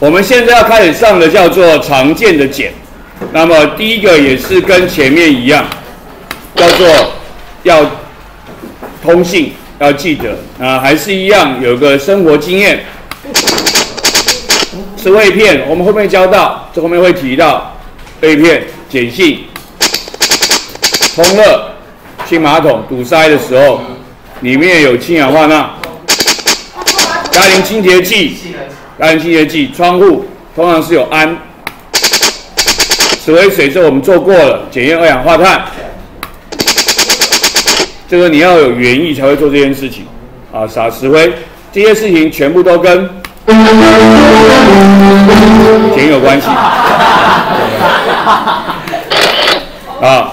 我们现在要开始上的叫做常见的碱。那么第一个也是跟前面一样，叫做要通信，要记得啊，还是一样有个生活经验。吃胃片，我们后面教到，这后面会提到胃片碱性。通热、清马桶堵塞的时候，里面有氢氧化钠。家庭清洁剂，家庭清洁剂，窗户通常是有氨。石灰水这我们做过了，检验二氧化碳。这个你要有原意才会做这件事情啊，撒石灰，这些事情全部都跟碱有关系啊。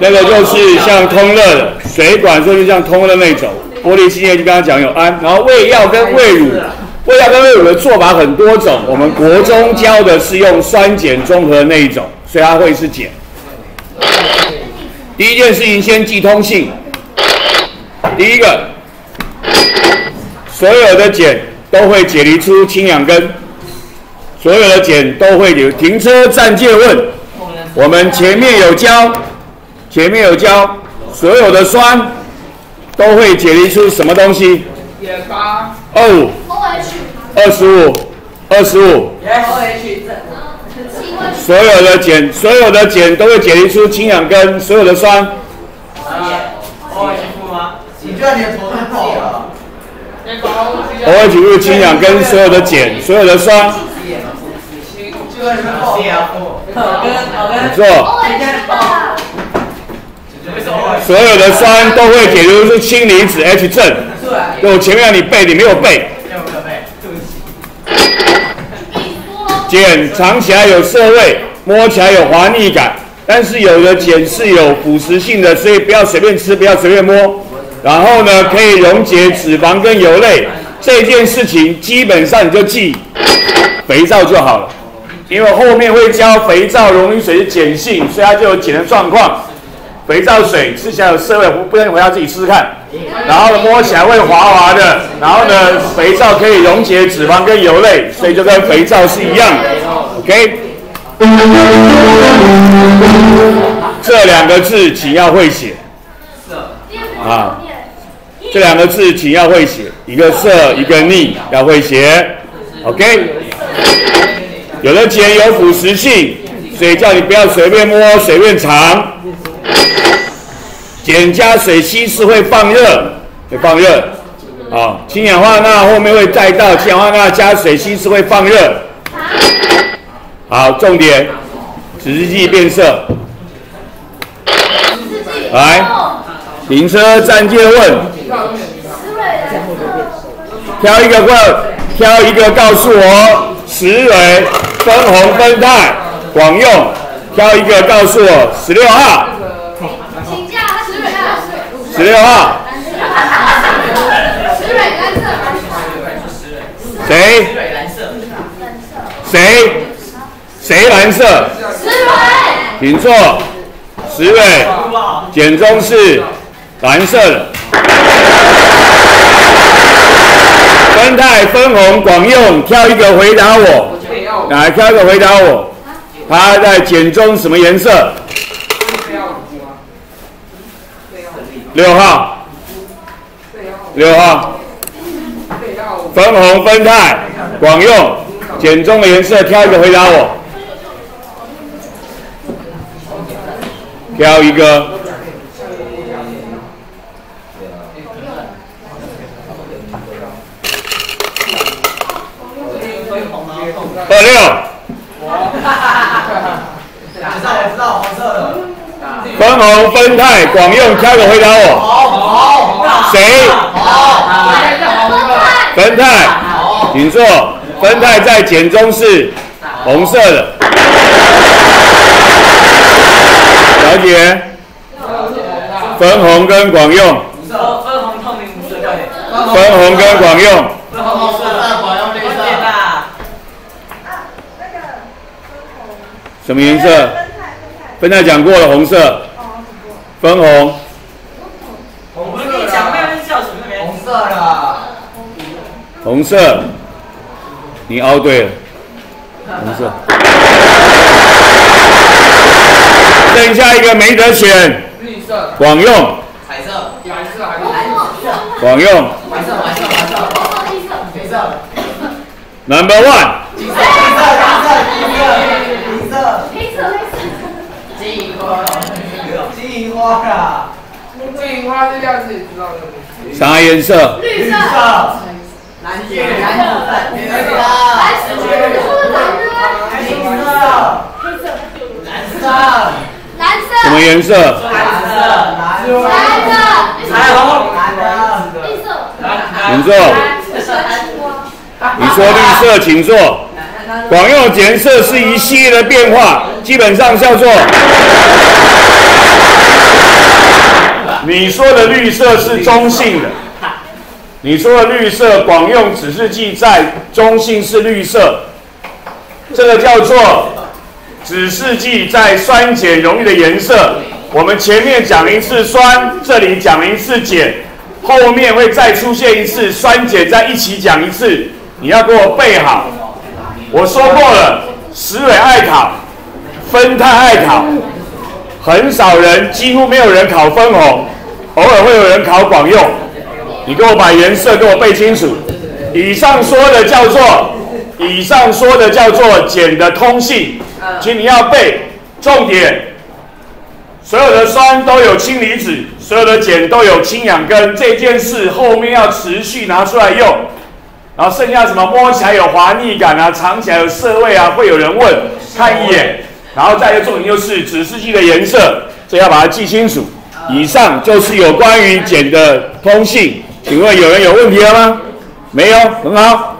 那个就是像通热的水管，说就像通热那种玻璃器件，就刚刚讲有氨，然后胃药跟胃乳，胃药跟胃乳的做法很多种。我们国中教的是用酸碱中和那一种，所以它会是碱。第一件事情先记通信。第一个，所有的碱都会解离出氢氧根，所有的碱都会有停车站借问，我们前面有教。前面有教，所有的酸都会解离出什么东西？二五。二十五。二十五。所有的碱，所有的碱都会解离出氢氧根，所有的酸。OH 吗？你居然连头都爆了。OH 是氢氧根，所有的碱，所有的酸。没错。所有的酸都会解离出氢离子 H 正。对我前面让你背，你没有背。碱尝起来有涩味，摸起来有滑腻感，但是有的碱是有腐蚀性的，所以不要随便吃，不要随便摸。然后呢，可以溶解脂肪跟油类。这件事情基本上你就记肥皂就好了，因为后面会教肥皂溶于水的碱性，所以它就有碱的状况。肥皂水吃起来有涩味，不信回家自己试试看。然后摸起来会滑滑的，然后呢，肥皂可以溶解脂肪跟油类，所以就跟肥皂是一样的。OK，这两个字请要会写。啊，这两个字请要会写，一个涩，一个腻，要会写。OK，有的碱有腐蚀性，所以叫你不要随便摸，随便尝。碱加水稀释会放热，会放热，啊，氢氧化钠后面会带到氢氧化钠加水稀释会放热，好，重点，指示剂变色，来，停车站借问，挑一个问，挑一个告诉我，石蕊分红分肽广用，挑一个告诉我，十六号。十六号。谁？谁？谁蓝色？石蕊。请坐。石蕊。简中是蓝色的。分泰分红广用，挑一个回答我。来，挑一个回答我。他在简中什么颜色？六号，六号，分红分泰广用，简中的颜色挑一个回答我，挑一个，二六，知道我知道黄色的。分红分泰广用，挑个回答我。好，谁？好分肽，请坐。分泰在简中是红色的。小姐。分红跟广用。分红透明色分红跟广用。分红色广用绿色。什么颜色？分泰讲过了，红色。分红。红色红色的。红色。你凹对了。红色。剩下一个没得选。绿色。广用。彩色。蓝色还是蓝色？广用。白色，白色，白色。黑色，黑色。Number one。金色，金色，金色，金色，银色，黑色，黑色。金花，金花啊！金花是这样子，知道的。啥颜色？绿色。蓝色，蓝色，蓝色，蓝色，黑色，蓝色，蓝色，什么颜色？蓝色，蓝色，彩虹，绿色，请坐。你说绿色，请坐。广用颜色是一系列的变化，基本上叫做。你说的绿色是中性的。你说的绿色，广用指示剂在中性是绿色，这个叫做指示剂在酸碱溶液的颜色。我们前面讲一次酸，这里讲一次碱，后面会再出现一次酸碱，再一起讲一次。你要给我背好。我说过了，石蕊爱考，酚酞爱考，很少人，几乎没有人考分红，偶尔会有人考广用。你给我把颜色给我背清楚。以上说的叫做，以上说的叫做碱的通性，请你要背。重点，所有的酸都有氢离子，所有的碱都有氢氧根。这件事后面要持续拿出来用。然后剩下什么？摸起来有滑腻感啊，尝起来有涩味啊，会有人问，看一眼。然后再一个重点就是指示剂的颜色，这要把它记清楚。以上就是有关于碱的通信。请问有人有问题了吗？没有，很好。